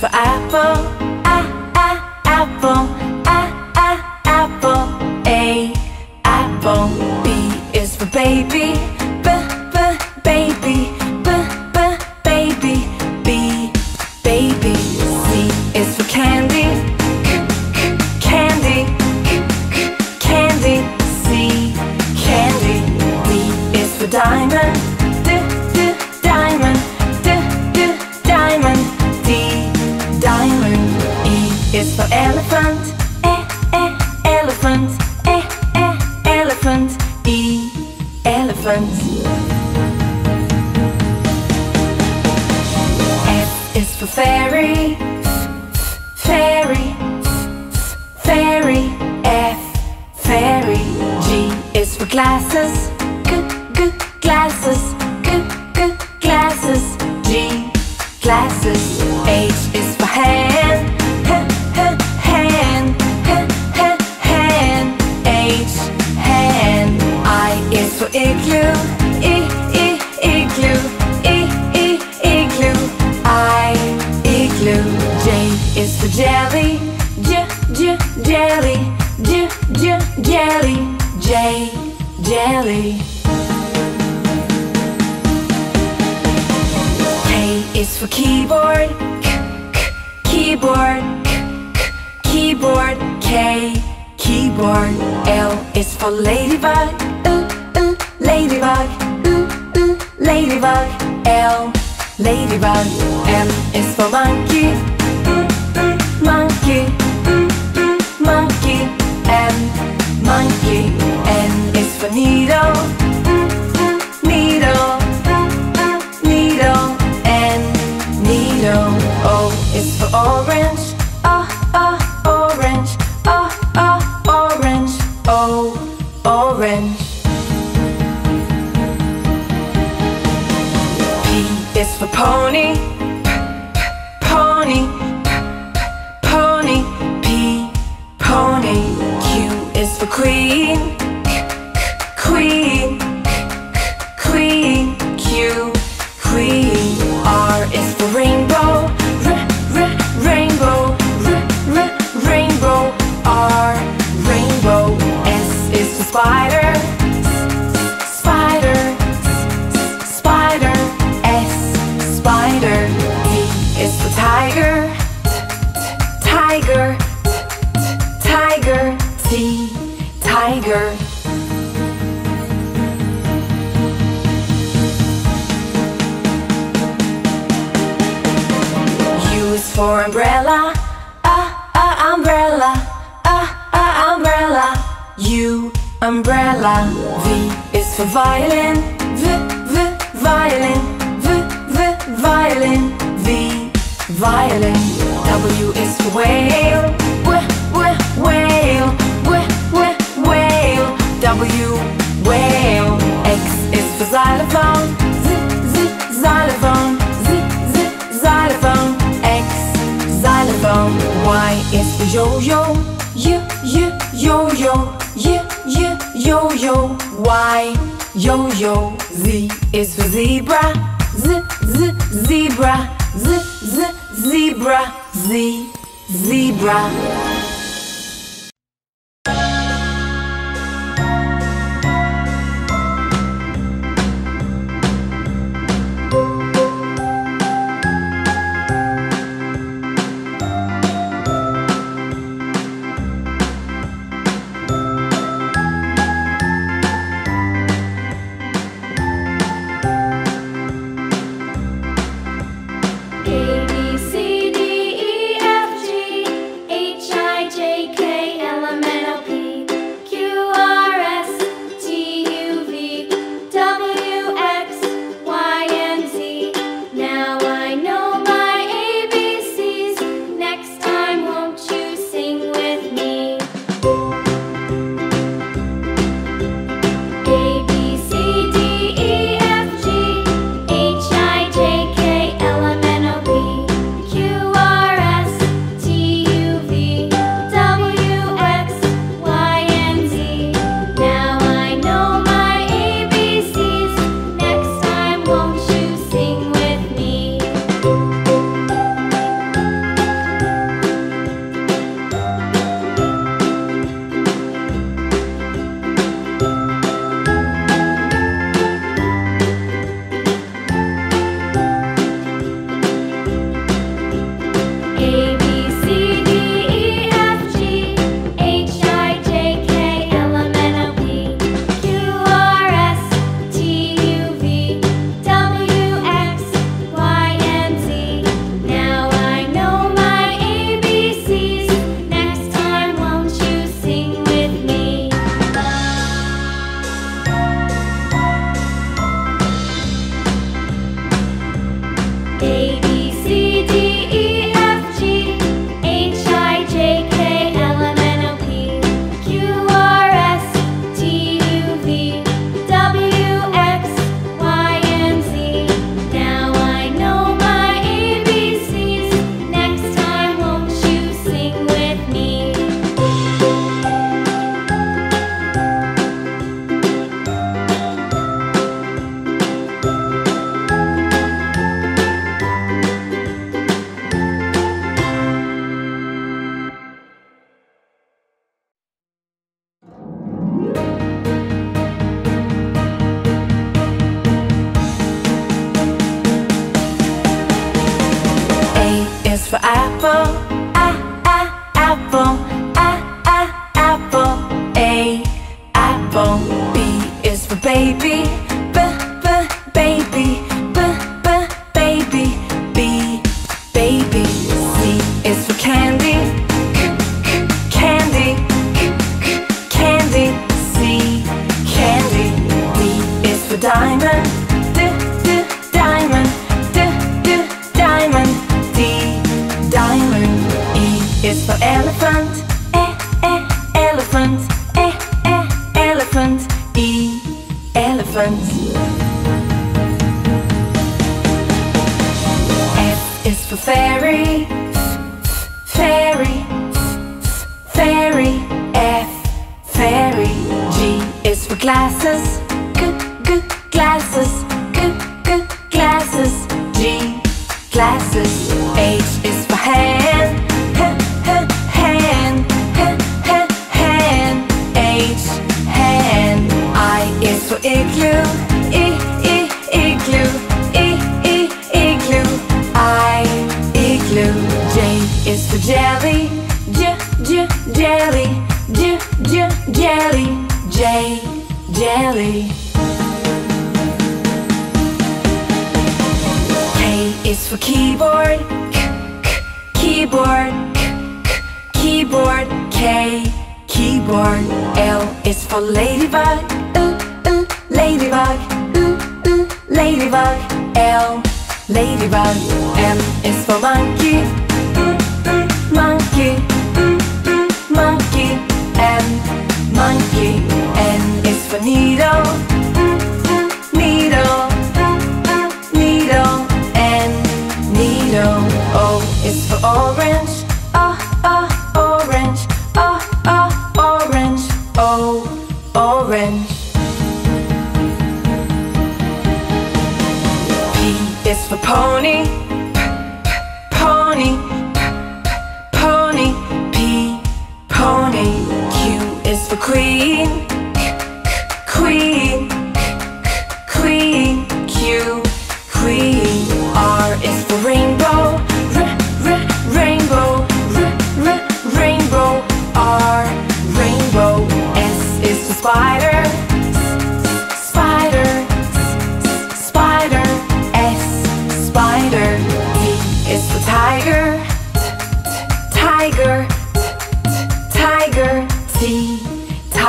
for apple, a a apple, a a apple. A apple. B is for baby, b b baby, elephant, e e elephant, e e elephant. E elephant. F is for fairy, f fairy, f f fairy. F fairy. G is for glasses, g g glasses, g g glasses. G glasses. For igloo, I I igloo, I I igloo. I igloo. J is for jelly, j j jelly, j j jelly. J jelly. K is for keyboard, k k keyboard, k k keyboard. K keyboard. L is for ladybug, ladybug, ooh ooh ladybug. L ladybug. M is for monkey, monkey, is for pony, pony, pony. P pony. Q is for queen, tiger, t tiger. T tiger. U is for umbrella, ah ah umbrella, ah ah umbrella. U umbrella. V is for violin, v v violin, v v violin. V violin. W is for whale, w w whale, whale. W whale. X is for xylophone, z z xylophone, z z xylophone. X xylophone. Y is for yo-yo, y y yo-yo, y y yo-yo. Y yo-yo. Z is for zebra, z z zebra, z z zebra, z zebra. Baby, b b baby, b b baby, b baby. C is for candy, c c candy, c c candy. C candy. D is for diamond, d d diamond, d d diamond. D diamond. E is for elephant, e e elephant, e e elephant. Elephant. F is for fairy, fairy, fairy. F fairy. G is for glasses, is ladybug, uh, uh, ladybug, uh, uh, ladybug. L ladybug. M is for monkey, mm, mm, monkey, mm, mm, monkey. M monkey. For pony,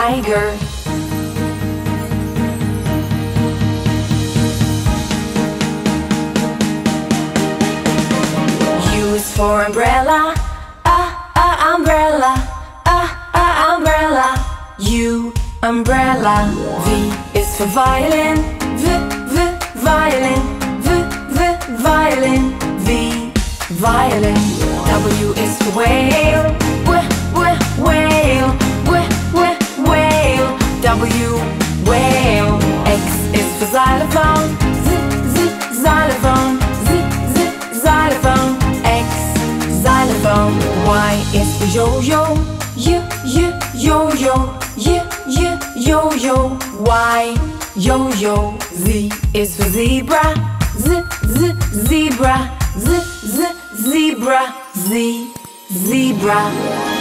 tiger. U is for umbrella, ah ah umbrella, ah ah umbrella. U umbrella. V is for violin, v v violin, v v violin. V violin. W is for whale, is for yo-yo, y y yo-yo, y y yo-yo. Y yo-yo. Z is for zebra, z z zebra, z z zebra, z zebra.